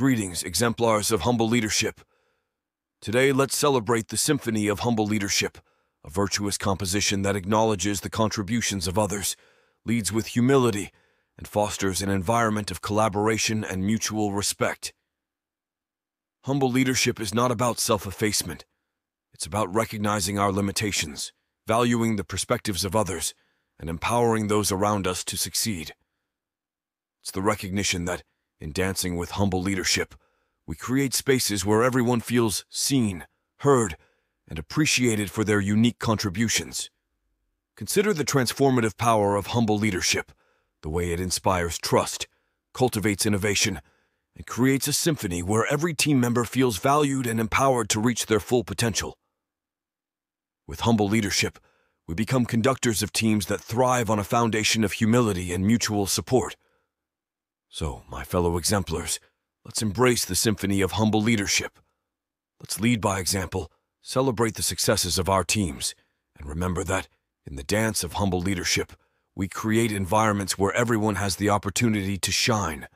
Greetings, exemplars of humble leadership. Today, let's celebrate the Symphony of Humble Leadership, a virtuous composition that acknowledges the contributions of others, leads with humility, and fosters an environment of collaboration and mutual respect. Humble leadership is not about self effacement, it's about recognizing our limitations, valuing the perspectives of others, and empowering those around us to succeed. It's the recognition that, in dancing with humble leadership, we create spaces where everyone feels seen, heard, and appreciated for their unique contributions. Consider the transformative power of humble leadership, the way it inspires trust, cultivates innovation, and creates a symphony where every team member feels valued and empowered to reach their full potential. With humble leadership, we become conductors of teams that thrive on a foundation of humility and mutual support. So, my fellow exemplars, let's embrace the symphony of humble leadership. Let's lead by example, celebrate the successes of our teams, and remember that, in the dance of humble leadership, we create environments where everyone has the opportunity to shine